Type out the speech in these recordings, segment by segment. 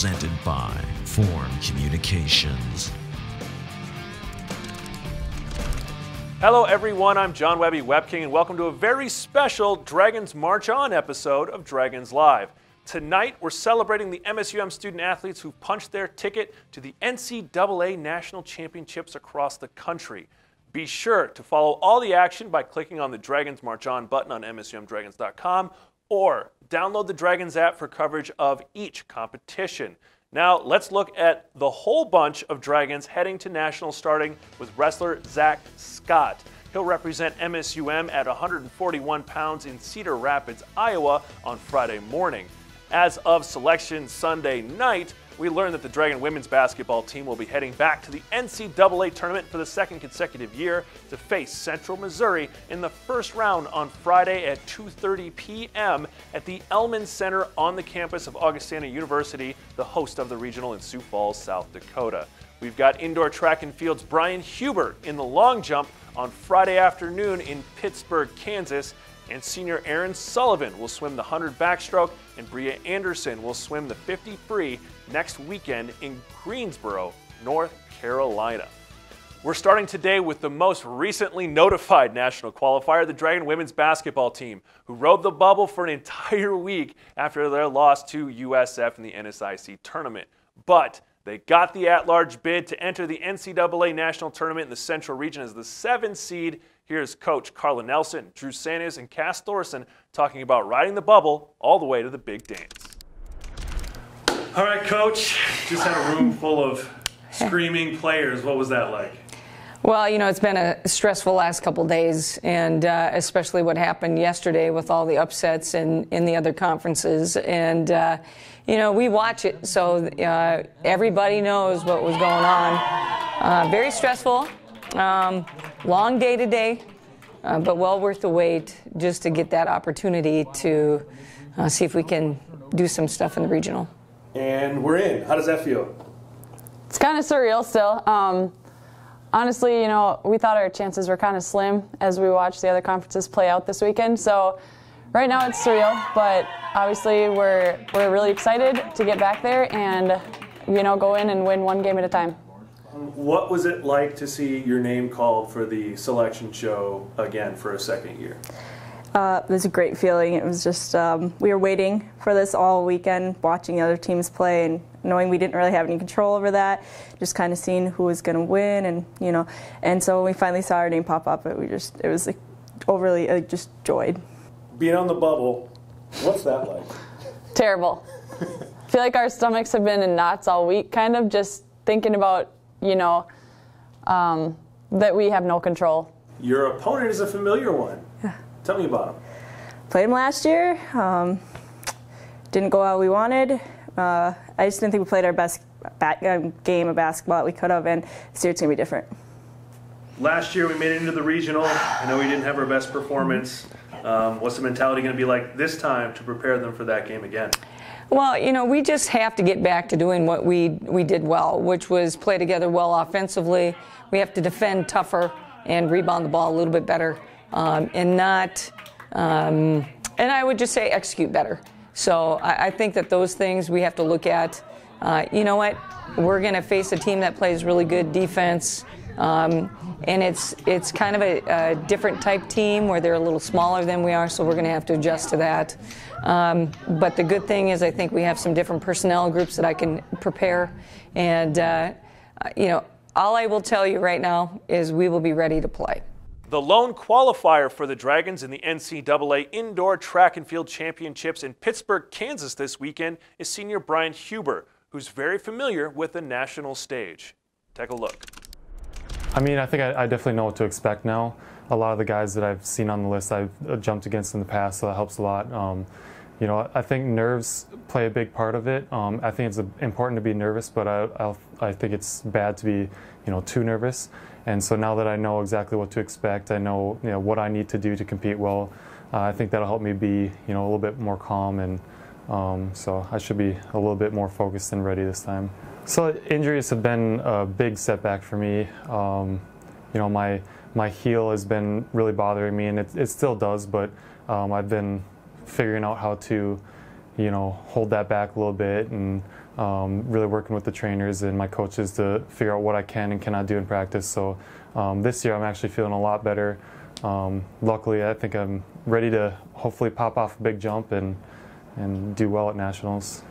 Presented by Forum Communications. Hello, everyone. I'm John Webby Webking, and welcome to a very special Dragons March On episode of Dragons Live. Tonight, we're celebrating the MSUM student athletes who punched their ticket to the NCAA National Championships across the country. Be sure to follow all the action by clicking on the Dragons March On button on MSUMDragons.com or download the Dragons app for coverage of each competition. Now, let's look at the whole bunch of Dragons heading to nationals, starting with wrestler Zach Scott. He'll represent MSUM at 141 pounds in Cedar Rapids, Iowa on Friday morning. As of selection Sunday night, we learned that the Dragon women's basketball team will be heading back to the NCAA tournament for the second consecutive year to face Central Missouri in the first round on Friday at 2:30 p.m. at the Elmen Center on the campus of Augustana University, the host of the regional in Sioux Falls, South Dakota. We've got indoor track and fields Brian Huber in the long jump on Friday afternoon in Pittsburg, Kansas. And senior Erin Sullivan will swim the 100 backstroke, and Bria Anderson will swim the 50 free next weekend in Greensboro, North Carolina. We're starting today with the most recently notified national qualifier, the Dragon women's basketball team, who rode the bubble for an entire week after their loss to USF in the NSIC tournament. But they got the at large bid to enter the NCAA national tournament in the Central region as the seventh seed. Here's coach Karla Nelson, Drew Sanders, and Cass Thorson talking about riding the bubble all the way to the big dance. All right, coach, just had a room full of screaming players. What was that like? Well, you know, it's been a stressful last couple days, and uh, especially what happened yesterday with all the upsets in, in the other conferences. And, uh, you know, we watch it, so uh, everybody knows what was going on. Uh, very stressful, um, long day today, uh, but well worth the wait just to get that opportunity to uh, see if we can do some stuff in the regional. And we're in. How does that feel? It's kind of surreal still. Um, honestly, you know, we thought our chances were kind of slim as we watched the other conferences play out this weekend. So right now it's surreal, but obviously we're we're really excited to get back there and you know go in and win one game at a time. What was it like to see your name called for the selection show again for a second year? Uh, it was a great feeling. It was just um, we were waiting for this all weekend, watching the other teams play, and knowing we didn't really have any control over that. Just kind of seeing who was going to win, and you know, and so when we finally saw our name pop up, it we just it was like, overly uh, just joyed. Being on the bubble, what's that like? Terrible. I feel like our stomachs have been in knots all week, kind of just thinking about you know um, that we have no control. Your opponent is a familiar one. Yeah. Tell me about him. Played him last year. Um, didn't go how we wanted. Uh, I just didn't think we played our best bat, um, game of basketball that we could have, and this year it's gonna be different. Last year we made it into the regional. I know we didn't have our best performance. Um, what's the mentality going to be like this time to prepare them for that game again? Well, you know, we just have to get back to doing what we we did well, which was play together well offensively. We have to defend tougher and rebound the ball a little bit better, um, and not. Um, and I would just say execute better. So I, I, think that those things we have to look at. Uh, you know what? We're going to face a team that plays really good defense. Um, and it's it's kind of a, a, different type team where they're a little smaller than we are, so we're going to have to adjust to that. Um, but the good thing is, I think we have some different personnel groups that I can prepare, and uh, you know, all I will tell you right now is we will be ready to play. The lone qualifier for the Dragons in the NCAA Indoor Track and Field Championships in Pittsburg, Kansas this weekend is senior Brian Huber, who's very familiar with the national stage. Take a look. I mean, I think I, I, definitely know what to expect now. A lot of the guys that I've seen on the list, I've uh, jumped against in the past, so that helps a lot. Um, you know, I think nerves play a big part of it. Um, I think it's important to be nervous, but I, I'll, I think it's bad to be, you know, too nervous. And so now that I know exactly what to expect, I know, you know what I need to do to compete well. Uh, I think that'll help me be, you know, a little bit more calm, and um, so I should be a little bit more focused and ready this time. So injuries have been a big setback for me. Um, you know, my my heel has been really bothering me, and it, it still does. But um, I've been figuring out how to, you know, hold that back a little bit and um, really working with the trainers and my coaches to figure out what I can and cannot do in practice. So um, this year I'm actually feeling a lot better. Um, luckily, I think I'm ready to hopefully pop off a big jump and and do well at nationals.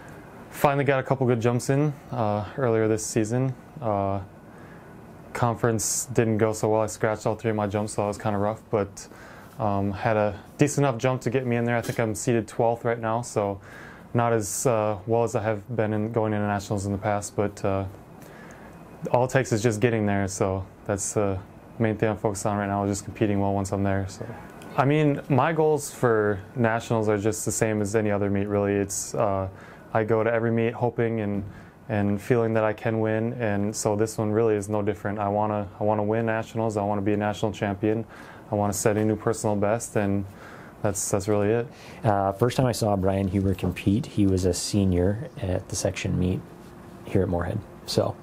Finally got a couple good jumps in uh, earlier this season. Uh, conference didn't go so well. I scratched all three of my jumps, so that was kind of rough. But um, had a decent enough jump to get me in there. I think I'm seated 12th right now, so not as uh, well as I have been in going into nationals in the past. But uh, all it takes is just getting there. So that's the main thing I'm focused on right now. Is just competing well once I'm there. So. I mean, my goals for nationals are just the same as any other meet. Really, it's uh, I go to every meet hoping and and feeling that I can win, and so this one really is no different. I wanna I wanna win nationals. I want to be a national champion. I want to set a new personal best, and that's that's really it. Uh, first time I saw Brian Huber compete, he was a senior at the section meet here at Moorhead. So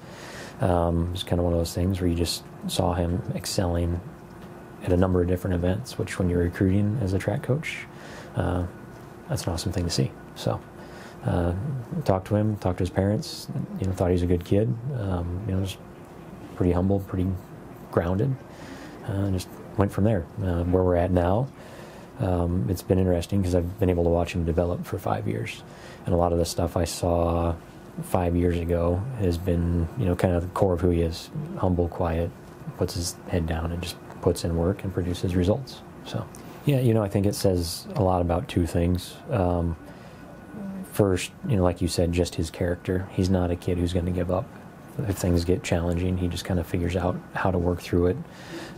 um, it was kind of one of those things where you just saw him excelling at a number of different events, which when you're recruiting as a track coach, uh, that's an awesome thing to see. So, uh, talked to him, talked to his parents. You know, thought he was a good kid. Um, you know, just pretty humble, pretty grounded. Uh, just went from there. Uh, where we're at now, um, it's been interesting because I've been able to watch him develop for five years, and a lot of the stuff I saw five years ago has been, you know, kind of the core of who he is: humble, quiet, puts his head down, and just puts in work and produces results. So, yeah, you know, I think it says a lot about two things. Um, first, you know, like you said, just his character. He's not a kid who's going to give up. If things get challenging, he just kind of figures out how to work through it.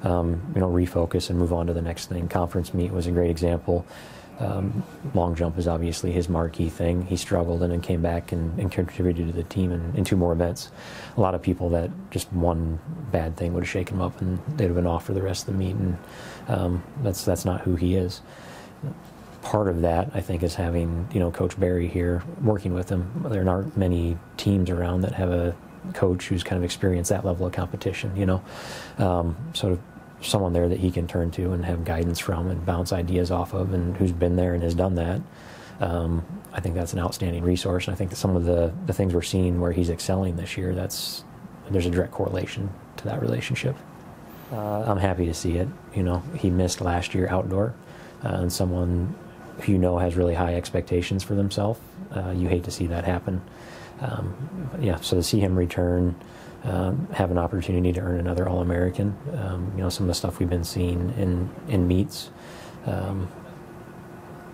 Um, you know, refocus and move on to the next thing. Conference meet was a great example. Um, long jump is obviously his marquee thing. He struggled and then came back and, and contributed to the team in, in, two more events. A lot of people that just one bad thing would have shaken him up and they'd have been off for the rest of the meet. And um, that's that's not who he is. Part of that, I think, is having you know Coach Barry here working with him. There aren't many teams around that have a coach who's kind of experienced that level of competition. You know, um, sort of someone there that he can turn to and have guidance from and bounce ideas off of and who's been there and has done that. Um, I think that's an outstanding resource. And I think that some of the, the things we're seeing where he's excelling this year, that's there's a direct correlation to that relationship. Uh, I'm happy to see it. You know, he missed last year outdoor, uh, and someone who you know has really high expectations for themselves. Uh, you hate to see that happen. Um, yeah, so to see him return um, have an opportunity to earn another All American. Um, you know, some of the stuff we've been seeing in, in meets, um,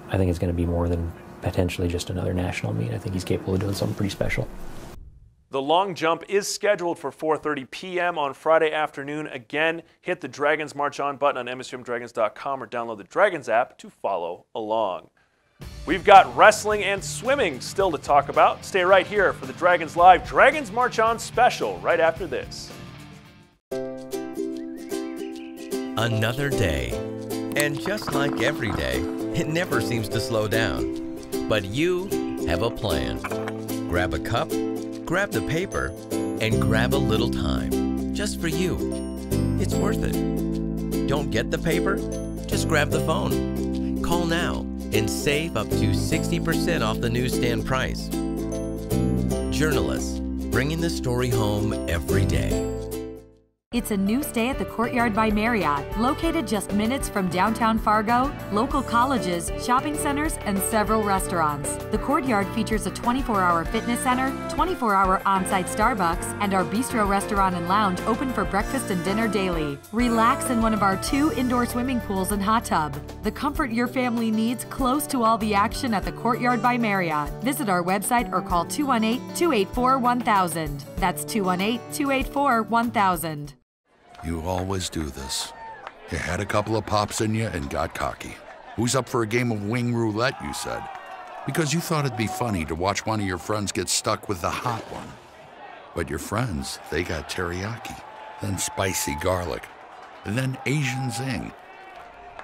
I think it's going to be more than potentially just another national meet. I think he's capable of doing something pretty special. The long jump is scheduled for 4:30 p.m. on Friday afternoon. Again, hit the Dragons March On button on MSUMDragons.com or download the Dragons app to follow along. We've got wrestling and swimming still to talk about. Stay right here for the Dragons Live Dragons March On special right after this. Another day. And just like every day, it never seems to slow down. But you have a plan. Grab a cup, grab the paper, and grab a little time just for you. It's worth it. Don't get the paper? Just grab the phone. Call now and save up to 60% off the newsstand price. Journalists, bringing the story home every day. It's a new stay at the Courtyard by Marriott, located just minutes from downtown Fargo, local colleges, shopping centers, and several restaurants. The Courtyard features a 24 hour fitness center, 24 hour on site Starbucks, and our bistro restaurant and lounge open for breakfast and dinner daily. Relax in one of our two indoor swimming pools and hot tub. The comfort your family needs close to all the action at the Courtyard by Marriott. Visit our website or call 218 284 1000. That's 218 284 1000. You always do this. You had a couple of pops in you and got cocky. Who's up for a game of wing roulette, you said? Because you thought it'd be funny to watch one of your friends get stuck with the hot one. But your friends, they got teriyaki, then spicy garlic, and then Asian zing.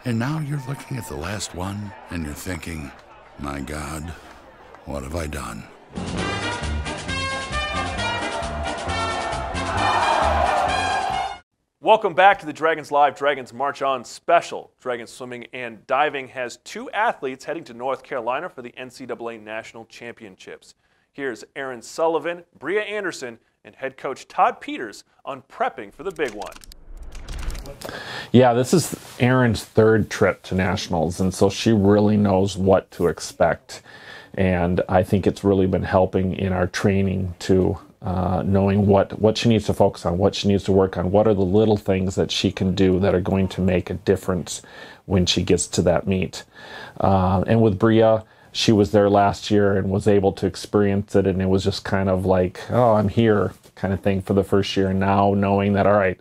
And now you're looking at the last one and you're thinking, my God, what have I done? Welcome back to the Dragons Live Dragons March On special. Dragons Swimming and Diving has two athletes heading to North Carolina for the NCAA National Championships. Here's Erin Sullivan, Bria Anderson, and head coach Todd Peters on prepping for the big one. Yeah, this is Erin's third trip to nationals, and so she really knows what to expect. And I think it's really been helping in our training to uh, knowing what, what she needs to focus on, what she needs to work on, what are the little things that she can do that are going to make a difference when she gets to that meet. Uh, and with Bria, she was there last year and was able to experience it, and it was just kind of like, oh, I'm here kind of thing for the first year. And now knowing that, all right,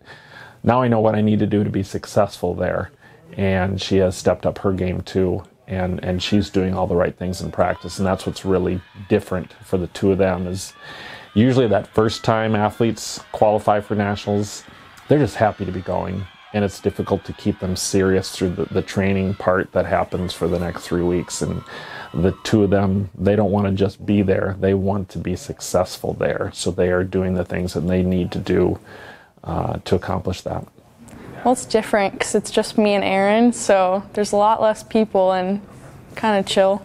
now I know what I need to do to be successful there. And she has stepped up her game too. And, and she's doing all the right things in practice. And that's what's really different for the two of them is usually that first time athletes qualify for nationals, they're just happy to be going. And it's difficult to keep them serious through the, the training part that happens for the next three weeks. And the two of them, they don't want to just be there. They want to be successful there. So they are doing the things that they need to do uh, to accomplish that. Well, it's different because it's just me and Erin, so there's a lot less people and kind of chill.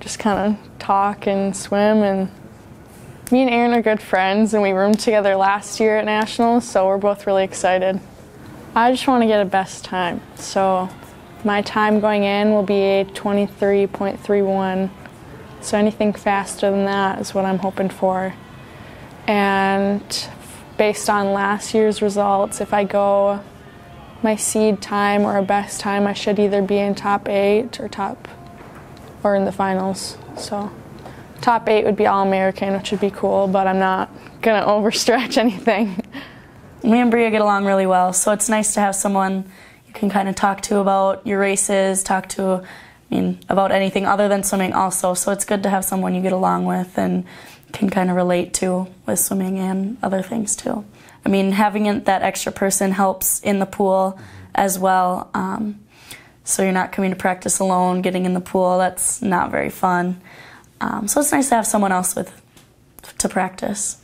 Just kind of talk and swim. And me and Erin are good friends, and we roomed together last year at Nationals, so we're both really excited. I just want to get a best time, so my time going in will be a 23.31. So anything faster than that is what I'm hoping for. And based on last year's results, if I go my seed time or a best time, I should either be in top eight or top or in the finals. So top eight would be all American, which would be cool, but I'm not gonna overstretch anything. Me and Bria get along really well, so it's nice to have someone you can kind of talk to about your races, talk to I mean about anything other than swimming also. So it's good to have someone you get along with and can kind of relate to with swimming and other things too. I mean, having that extra person helps in the pool as well. Um, so you're not coming to practice alone, getting in the pool. That's not very fun. Um, so it's nice to have someone else with to practice.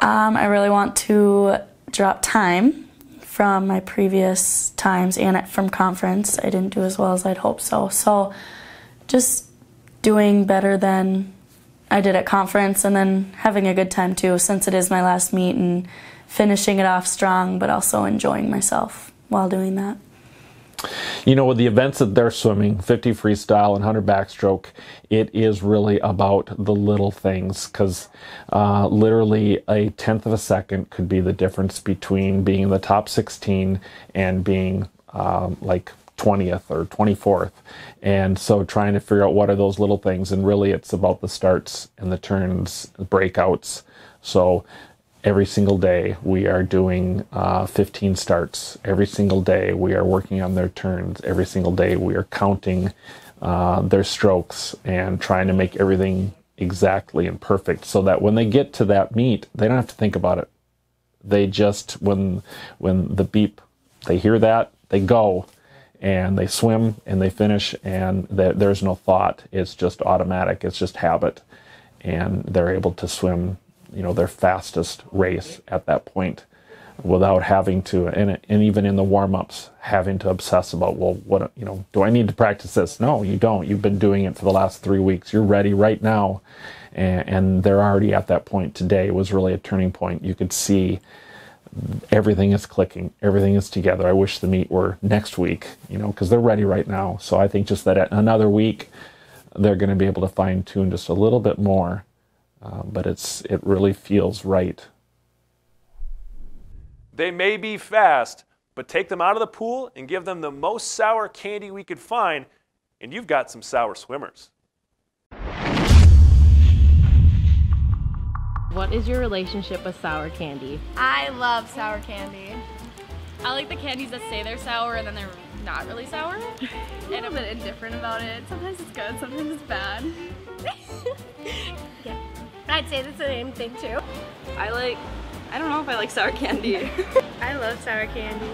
Um, I really want to drop time from my previous times and from conference. I didn't do as well as I'd hoped so. So just doing better than I did at conference and then having a good time too, since it is my last meet and finishing it off strong, but also enjoying myself while doing that. You know, with the events that they're swimming, 50 freestyle and 100 backstroke, it is really about the little things because uh, literally a tenth of a second could be the difference between being in the top 16 and being um, like 20th or 24th. And so trying to figure out what are those little things. And really, it's about the starts and the turns, the breakouts. So every single day we are doing uh, 15 starts. Every single day we are working on their turns. Every single day we are counting uh, their strokes and trying to make everything exactly and perfect so that when they get to that meet, they don't have to think about it. They just, when, when the beep, they hear that, they go and they swim and they finish and there's no thought. It's just automatic. It's just habit. And they're able to swim, you know, their fastest race at that point without having to, and, and even in the warm-ups, having to obsess about, well, what, you know, do I need to practice this? No, you don't. You've been doing it for the last three weeks. You're ready right now. And, and they're already at that point. Today was really a turning point. You could see everything is clicking, everything is together. I wish the meet were next week, you know, because they're ready right now. So I think just that another week, they're going to be able to fine tune just a little bit more. Uh, but it's it really feels right. They may be fast, but take them out of the pool and give them the most sour candy we could find, and you've got some sour swimmers. What is your relationship with sour candy? I love sour candy. I like the candies that say they're sour and then they're not really sour. and I'm a bit indifferent about it. Sometimes it's good, sometimes it's bad. Yeah. I'd say the same thing too. I like, I don't know if I like sour candy. I love sour candy.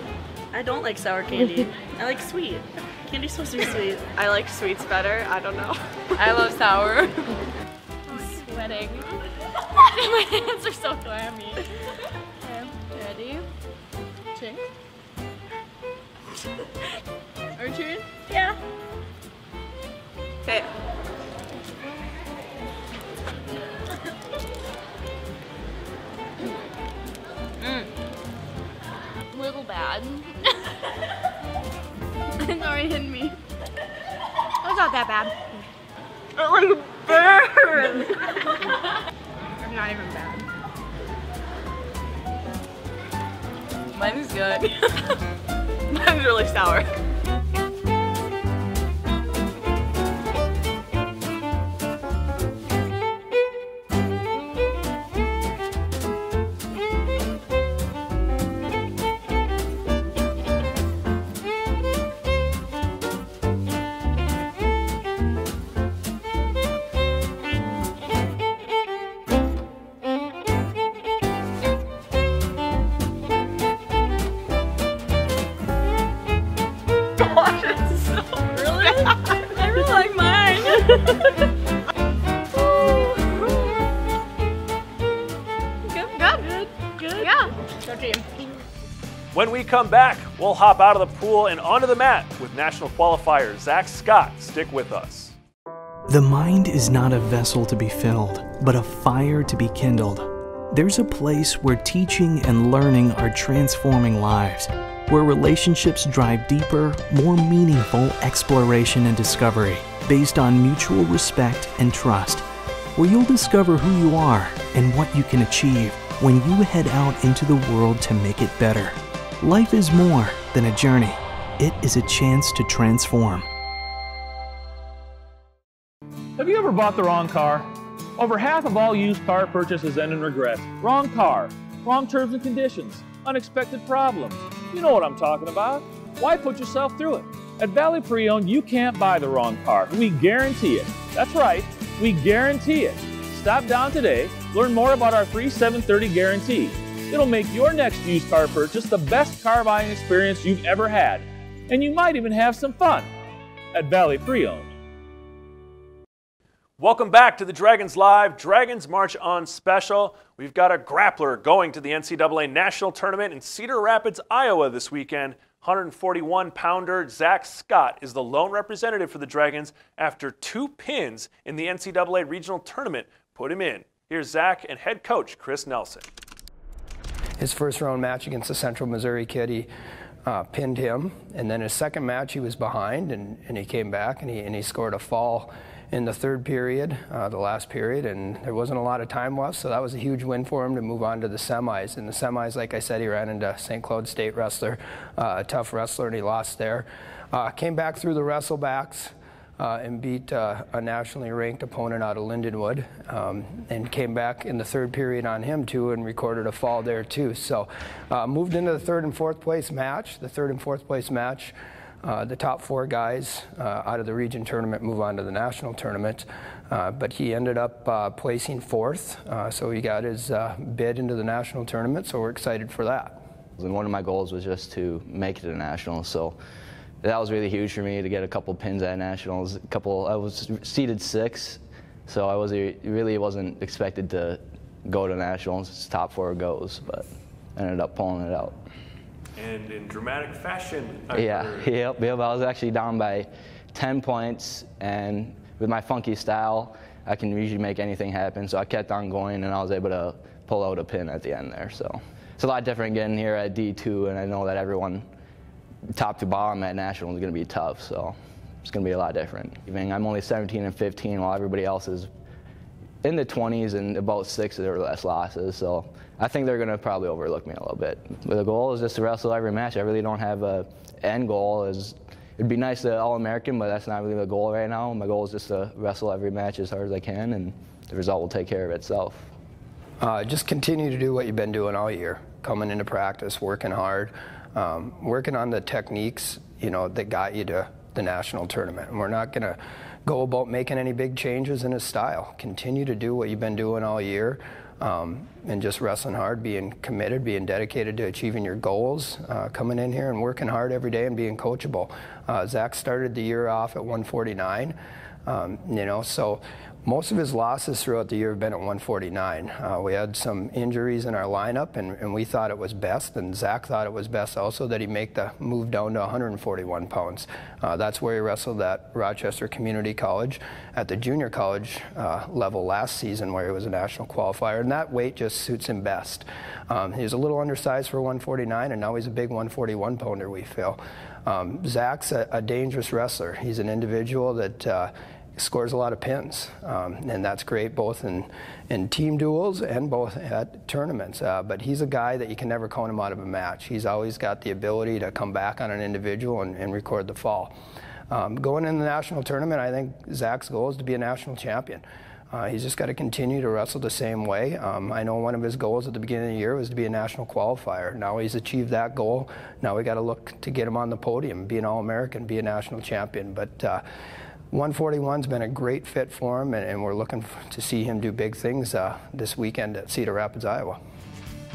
I don't like sour candy. I like sweet. Candy's supposed to be sweet. I like sweets better. I don't know. I love sour. I'm sweating. My hands are so clammy. Okay, ready? watching. Are you cheering? Yeah. Okay. Bad. it's already hitting me. It's not that bad. It like burns. it's not even bad. Mine's good. Mine's really sour. Come back, we'll hop out of the pool and onto the mat with national qualifier Zach Scott. Stick with us. The mind is not a vessel to be filled, but a fire to be kindled. There's a place where teaching and learning are transforming lives, where relationships drive deeper, more meaningful exploration and discovery based on mutual respect and trust, where you'll discover who you are and what you can achieve when you head out into the world to make it better. Life is more than a journey, it is a chance to transform. Have you ever bought the wrong car? Over half of all used car purchases end in regret. Wrong car, wrong terms and conditions, unexpected problems. You know what I'm talking about. Why put yourself through it? At Valley Pre-Owned, you can't buy the wrong car. We guarantee it. That's right, we guarantee it. Stop down today, learn more about our free 730 guarantee. It'll make your next used car purchase the best car buying experience you've ever had. And you might even have some fun at Valley Pre-Owned. Welcome back to the Dragons Live Dragons March On special. We've got a grappler going to the NCAA National Tournament in Cedar Rapids, Iowa this weekend. 141 pounder Zach Scott is the lone representative for the Dragons after two pins in the NCAA Regional Tournament put him in. Here's Zach and head coach Chris Nelson. His first round match against the Central Missouri kid, he uh, pinned him. And then his second match, he was behind and, and he came back and he, and he scored a fall in the third period, uh, the last period, and there wasn't a lot of time left, so that was a huge win for him to move on to the semis. In the semis, like I said, he ran into St. Cloud State wrestler, uh, a tough wrestler, and he lost there. Uh, came back through the wrestlebacks. Uh, and beat uh, a nationally ranked opponent out of Lindenwood, um, and came back in the third period on him too, and recorded a fall there too. So, uh, moved into the third and fourth place match. The third and fourth place match uh, the top four guys uh, out of the region tournament move on to the national tournament, uh, but he ended up uh, placing fourth, uh, so he got his uh, bid into the national tournament, so we're excited for that. And one of my goals was just to make it to nationals, so that was really huge for me to get a couple pins at nationals. A couple, I was seeded six, so I was really wasn't expected to go to nationals. It's top four goes, but ended up pulling it out and in dramatic fashion. I yeah, yep, yep. I was actually down by 10 points, and with my funky style, I can usually make anything happen. So I kept on going, and I was able to pull out a pin at the end there. So it's a lot different getting here at D2, and I know that everyone, top to bottom at national, is going to be tough. So it's going to be a lot different. I'm only 17 and 15, while everybody else is in the 20s and about six or less losses. So I think they're going to probably overlook me a little bit. But the goal is just to wrestle every match. I really don't have a end goal. Is it'd be nice to All American, but that's not really the goal right now. My goal is just to wrestle every match as hard as I can, and the result will take care of itself. Uh, just continue to do what you've been doing all year. Coming into practice, working hard, um, working on the techniques, you know, that got you to the national tournament. And we're not going to go about making any big changes in his style. Continue to do what you've been doing all year um, and just wrestling hard, being committed, being dedicated to achieving your goals, uh, coming in here and working hard every day and being coachable. Uh, Zach started the year off at 149. Um, you know, so Most of his losses throughout the year have been at 149. Uh, we had some injuries in our lineup, and, and, we thought it was best, and Zach thought it was best also that he make the move down to 141 pounds. Uh, that's where he wrestled at Rochester Community College at the junior college uh, level last season, where he was a national qualifier, and that weight just suits him best. Um, he was a little undersized for 149, and now he's a big 141 pounder, we feel. Um, Zach's a, a, dangerous wrestler. He's an individual that uh, scores a lot of pins, um, and that's great both in, in team duels and both at tournaments. Uh, but he's a guy that you can never count him out of a match. He's always got the ability to come back on an individual and, and record the fall. Um, going in the national tournament, I think Zach's goal is to be a national champion. Uh, he's just got to continue to wrestle the same way. Um, I know one of his goals at the beginning of the year was to be a national qualifier. Now he's achieved that goal. Now we got to look to get him on the podium, be an All American, be a national champion. But uh, 141's been a great fit for him, and, and we're looking to see him do big things uh, this weekend at Cedar Rapids, Iowa.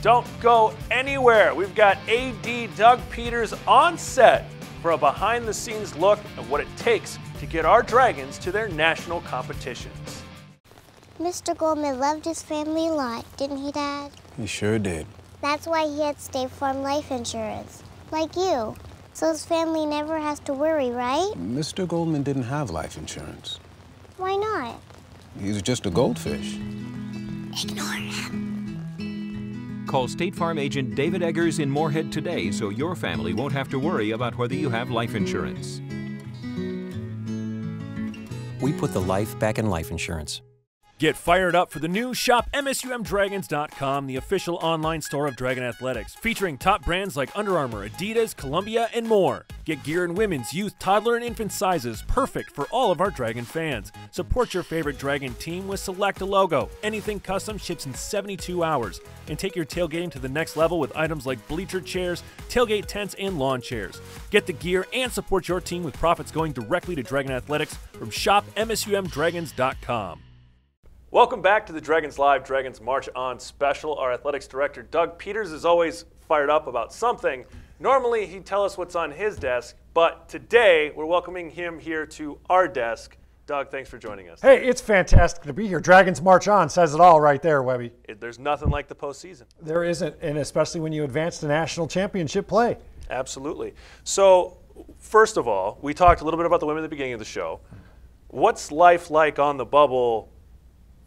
Don't go anywhere. We've got AD Doug Peters on set for a behind the scenes look at what it takes to get our Dragons to their national competitions. Mr. Goldman loved his family a lot, didn't he, Dad? He sure did. That's why he had State Farm life insurance, like you. So his family never has to worry, right? Mr. Goldman didn't have life insurance. Why not? He's just a goldfish. Ignore him. Call State Farm agent David Eggers in Moorhead today so your family won't have to worry about whether you have life insurance. We put the life back in life insurance. Get fired up for the new shop MSUMDragons.com, the official online store of Dragon Athletics, featuring top brands like Under Armour, Adidas, Columbia, and more. Get gear in women's, youth, toddler, and infant sizes, perfect for all of our Dragon fans. Support your favorite Dragon team with Select a logo. Anything custom ships in 72 hours. And take your tailgating to the next level with items like bleacher chairs, tailgate tents, and lawn chairs. Get the gear and support your team with profits going directly to Dragon Athletics from shop MSUMDragons.com. Welcome back to the Dragons Live Dragons March On special. Our athletics director, Doug Peters, is always fired up about something. Normally, he'd tell us what's on his desk, but today we're welcoming him here to our desk. Doug, thanks for joining us. Hey, it's fantastic to be here. Dragons March On says it all right there, Webby. It, there's nothing like the postseason. There isn't, and especially when you advance to national championship play. Absolutely. So, first of all, we talked a little bit about the women at the beginning of the show. What's life like on the bubble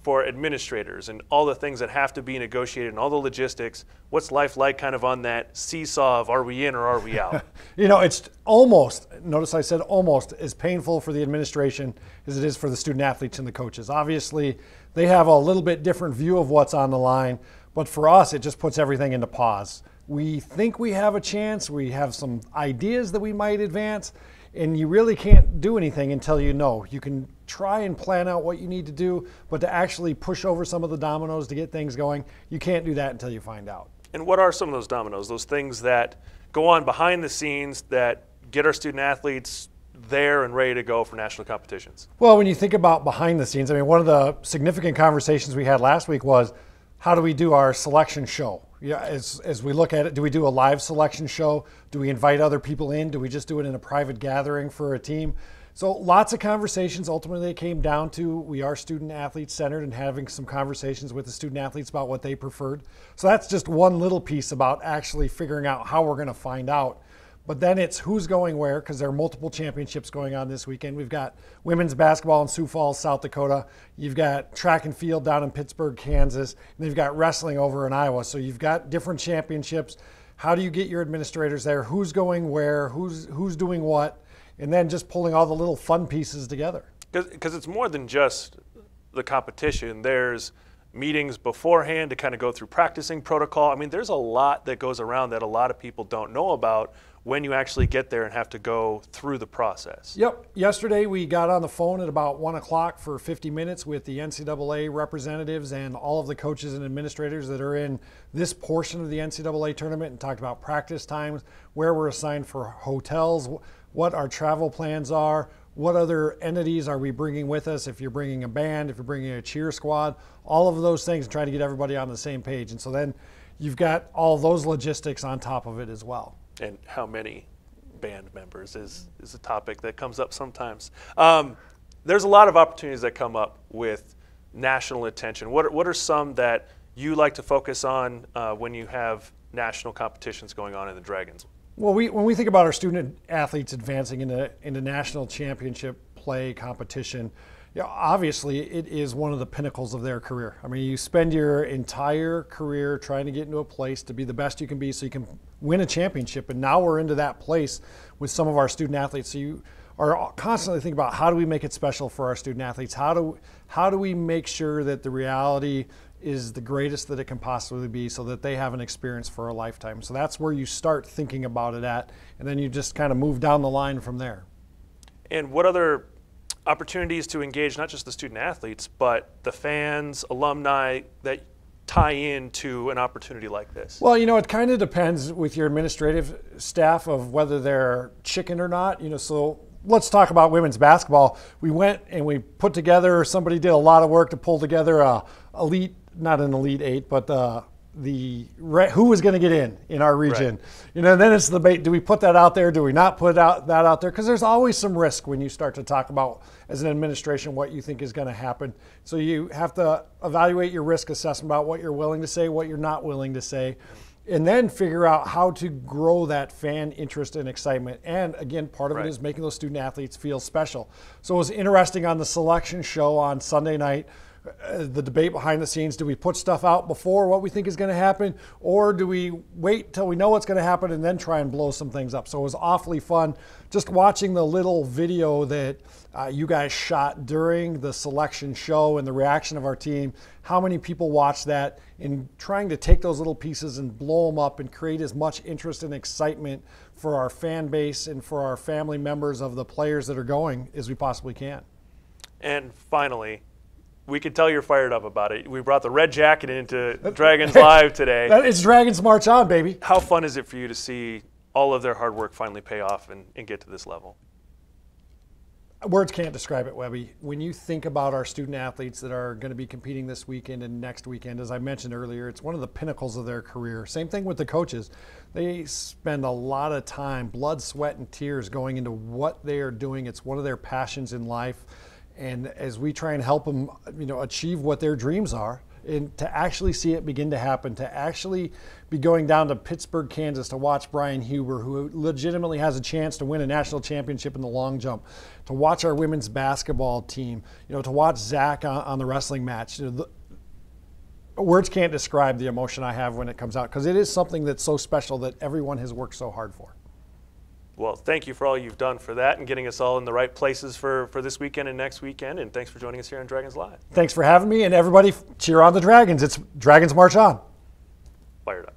for administrators and all the things that have to be negotiated and all the logistics. What's life like kind of on that seesaw of are we in or are we out? you know, it's almost, notice I said almost as painful for the administration as it is for the student athletes and the coaches. Obviously, they have a little bit different view of what's on the line, but for us, it just puts everything into pause. We think we have a chance, we have some ideas that we might advance, and you really can't do anything until you know. You can try and plan out what you need to do, but to actually push over some of the dominoes to get things going, you can't do that until you find out. And what are some of those dominoes? Those things that go on behind the scenes that get our student athletes there and ready to go for national competitions? Well, when you think about behind the scenes, I mean, one of the significant conversations we had last week was how do we do our selection show? Yeah, as, as we look at it, do we do a live selection show? Do we invite other people in? Do we just do it in a private gathering for a team? So lots of conversations. Ultimately, it came down to we are student athlete centered and having some conversations with the student athletes about what they preferred. So that's just one little piece about actually figuring out how we're going to find out. But then it's who's going where because there are multiple championships going on this weekend. We've got women's basketball in Sioux Falls, South Dakota. You've got track and field down in Pittsburg, Kansas. And you've got wrestling over in Iowa. So you've got different championships. How do you get your administrators there? Who's going where? Who's who's doing what? and then just pulling all the little fun pieces together. Because it's more than just the competition. There's meetings beforehand to kind of go through practicing protocol. I mean, there's a lot that goes around that a lot of people don't know about when you actually get there and have to go through the process. Yep. Yesterday we got on the phone at about one o'clock for 50 minutes with the NCAA representatives and all of the coaches and administrators that are in this portion of the NCAA tournament and talked about practice times, where we're assigned for hotels, what our travel plans are, what other entities are we bringing with us if you're bringing a band, if you're bringing a cheer squad, all of those things, trying to get everybody on the same page. And so then you've got all those logistics on top of it as well. And how many band members is, is a topic that comes up sometimes. Um, there's a lot of opportunities that come up with national attention. What are, what are some that you like to focus on uh, when you have national competitions going on in the Dragons? Well, we, when we think about our student athletes advancing into, into national championship play competition, know, obviously it is one of the pinnacles of their career. I mean, you spend your entire career trying to get into a place to be the best you can be so you can win a championship. And now we're into that place with some of our student athletes. So you are constantly thinking about how do we make it special for our student athletes? How do, how do we make sure that the reality is the greatest that it can possibly be so that they have an experience for a lifetime. So that's where you start thinking about it at, and then you just kind of move down the line from there. And what other opportunities to engage not just the student athletes, but the fans, alumni that tie into an opportunity like this? Well, you know, it kind of depends with your administrative staff of whether they're chicken or not. You know, so let's talk about women's basketball. We went and we put together, somebody did a lot of work to pull together a elite, not an elite eight, but uh, the who was going to get in in our region. Right. You know, then it's the debate: do we put that out there? Do we not put out that out there? Because there's always some risk when you start to talk about as an administration what you think is going to happen. So you have to evaluate your risk assessment about what you're willing to say, what you're not willing to say, and then figure out how to grow that fan interest and excitement. And again, part of right. it is making those student athletes feel special. So it was interesting on the selection show on Sunday night the debate behind the scenes. Do we put stuff out before what we think is going to happen? Or do we wait till we know what's going to happen and then try and blow some things up? So it was awfully fun just watching the little video that uh, you guys shot during the selection show and the reaction of our team. How many people watched that and trying to take those little pieces and blow them up and create as much interest and excitement for our fan base and for our family members of the players that are going as we possibly can. And finally we can tell you're fired up about it. We brought the red jacket into Dragons Live today. It's Dragons March On, baby. How fun is it for you to see all of their hard work finally pay off and, and get to this level? Words can't describe it, Webby. When you think about our student athletes that are going to be competing this weekend and next weekend, as I mentioned earlier, it's one of the pinnacles of their career. Same thing with the coaches. They spend a lot of time, blood, sweat, and tears going into what they are doing. It's one of their passions in life and as we try and help them, you know, achieve what their dreams are, and to actually see it begin to happen, to actually be going down to Pittsburg, Kansas to watch Brian Huber, who legitimately has a chance to win a national championship in the long jump, to watch our women's basketball team, you know, to watch Zach on, on the wrestling match. You know, the, words can't describe the emotion I have when it comes out because it is something that's so special that everyone has worked so hard for. Well, thank you for all you've done for that and getting us all in the right places for, for this weekend and next weekend. And thanks for joining us here on Dragons Live. Thanks for having me. And everybody cheer on the Dragons. It's Dragons March On. Fired up.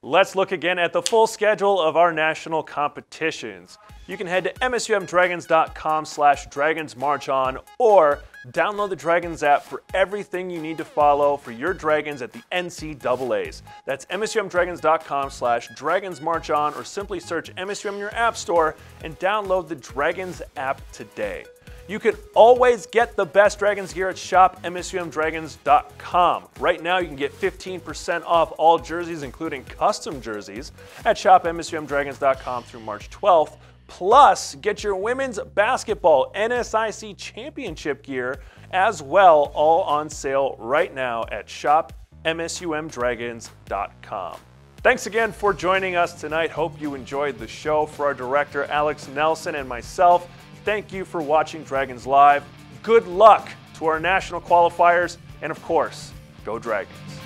Let's look again at the full schedule of our national competitions. You can head to msumdragons.com slash dragonsmarchon or Download the Dragons app for everything you need to follow for your Dragons at the NCAAs. That's msumdragons.com slash dragonsmarchon or simply search MSUM in your app store and download the Dragons app today. You can always get the best Dragons gear at shopmsumdragons.com. Right now, you can get 15% off all jerseys, including custom jerseys, at shopmsumdragons.com through March 12th. Plus, get your women's basketball NSIC championship gear as well, all on sale right now at shopmsumdragons.com. Thanks again for joining us tonight. Hope you enjoyed the show. For our director, Alex Nelson, and myself, thank you for watching Dragons Live. Good luck to our national qualifiers, and of course, go Dragons.